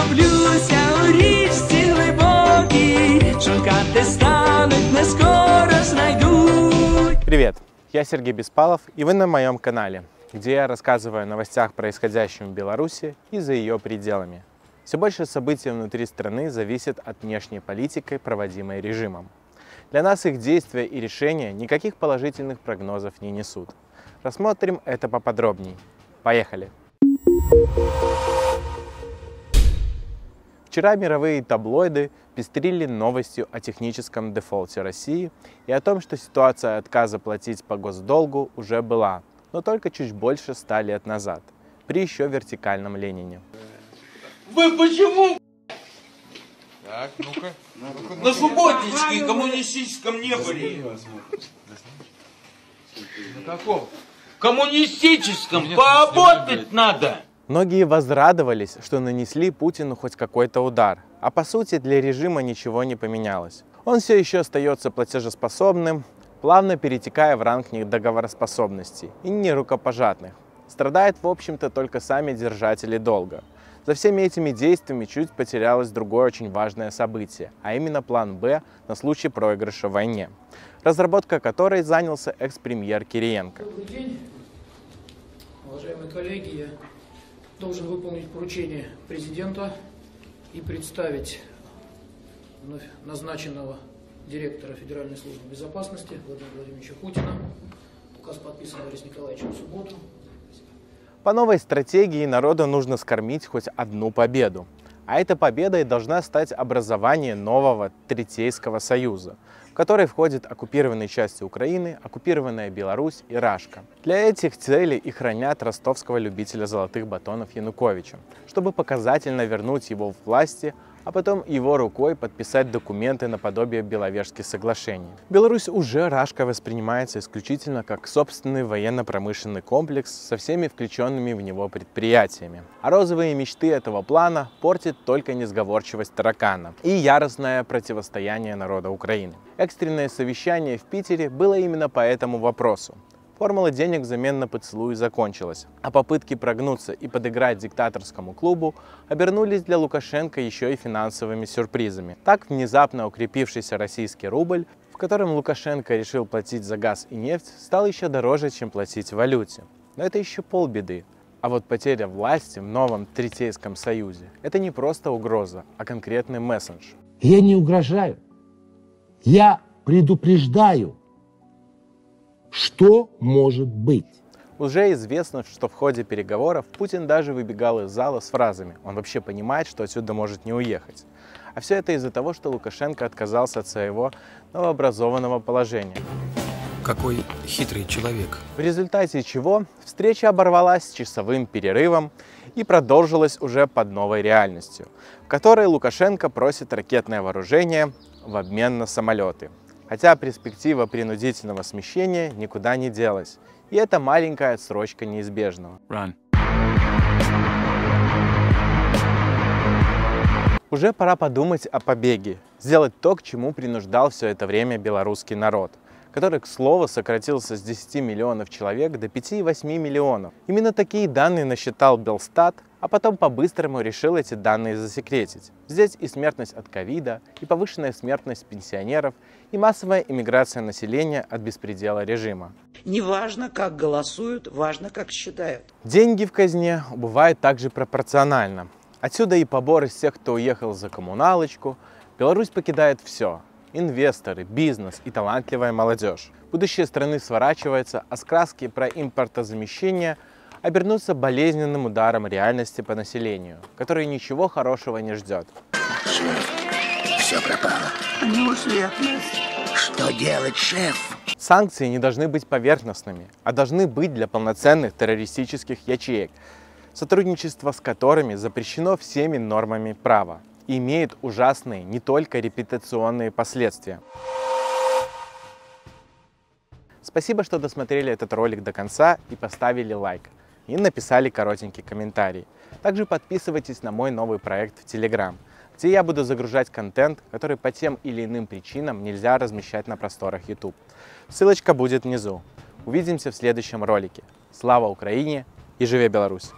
втоплюся у річці глибокій, шукати стануть, не скоро знайдуть. Привет, я Сергей Беспалов, и вы на моем канале, где я рассказываю о новостях, происходящем в Беларуси и за ее пределами. Все больше событий внутри страны зависит от внешней политики, проводимой режимом. Для нас их действия и решения никаких положительных прогнозов не несут. Рассмотрим это поподробней. Поехали! Вчера мировые таблоиды пестрили новостью о техническом дефолте России и о том, что ситуация отказа платить по госдолгу уже была, но только чуть больше ста лет назад, при еще вертикальном Ленине. Вы почему Так, ну-ка. на субботничке коммунистическом не были? На каком? Коммунистическом поработать надо. Многие возрадовались, что нанесли Путину хоть какой-то удар, а по сути для режима ничего не поменялось. Он все еще остается платежеспособным, плавно перетекая в ранг недоговороспособности и нерукопожатных. Страдают, в общем-то, только сами держатели долга. За всеми этими действиями чуть потерялось другое очень важное событие, а именно план «Б» на случай проигрыша в войне, разработка которой занялся экс-премьер Кириенко. Добрый день, уважаемые коллеги. Я должен выполнить поручение президента и представить вновь назначенного директора Федеральной службы безопасности Владимира Владимировича Путина. Указ подписан Борисом Николаевичем в субботу. По новой стратегии народу нужно скормить хоть одну победу. А этой победой должна стать образование нового Третейского союза, в который входят оккупированные части Украины, оккупированная Беларусь и Рашка. Для этих целей и хранят ростовского любителя золотых батонов Януковича, чтобы показательно вернуть его в власти, а потом его рукой подписать документы наподобие Беловежских соглашений. Беларусь уже Рашка воспринимается исключительно как собственный военно-промышленный комплекс со всеми включенными в него предприятиями. А розовые мечты этого плана портит только несговорчивость таракана и яростное противостояние народа Украины. Экстренное совещание в Питере было именно по этому вопросу. Формула денег взамен на поцелуй закончилась, а попытки прогнуться и подыграть диктаторскому клубу обернулись для Лукашенко еще и финансовыми сюрпризами. Так внезапно укрепившийся российский рубль, в котором Лукашенко решил платить за газ и нефть, стал еще дороже, чем платить в валюте. Но это еще полбеды. А вот потеря власти в новом Третейском союзе – это не просто угроза, а конкретный месседж. Я не угрожаю. Я предупреждаю, что может быть. Уже известно, что в ходе переговоров Путин даже выбегал из зала с фразами «он вообще понимает, что отсюда может не уехать». А все это из-за того, что Лукашенко отказался от своего новообразованного положения. Какой хитрый человек. В результате чего встреча оборвалась часовым перерывом и продолжилась уже под новой реальностью, в которой Лукашенко просит ракетное вооружение в обмен на самолеты. Хотя перспектива принудительного смещения никуда не делась, и это маленькая отсрочка неизбежного. Run. Уже пора подумать о побеге, сделать то, к чему принуждал все это время белорусский народ, который, к слову, сократился с 10 миллионов человек до 5-8 миллионов. Именно такие данные насчитал Белстат, а потом по-быстрому решил эти данные засекретить. Здесь и смертность от ковида, и повышенная смертность пенсионеров, и массовая иммиграция населения от беспредела режима. Не важно, как голосуют, важно, как считают. Деньги в казне убывают также пропорционально. Отсюда и побор из тех, кто уехал за коммуналочку. Беларусь покидает все. Инвесторы, бизнес и талантливая молодежь. Будущее страны сворачивается, а сказки про импортозамещение обернутся болезненным ударом реальности по населению, который ничего хорошего не ждет. Все пропало. Неусветность. Что делать, шеф? Санкции не должны быть поверхностными, а должны быть для полноценных террористических ячеек, сотрудничество с которыми запрещено всеми нормами права имеет ужасные не только репутационные последствия. Спасибо, что досмотрели этот ролик до конца и поставили лайк и написали коротенький комментарий. Также подписывайтесь на мой новый проект в Telegram, где я буду загружать контент, который по тем или иным причинам нельзя размещать на просторах YouTube. Ссылочка будет внизу. Увидимся в следующем ролике. Слава Украине и живе Беларусь!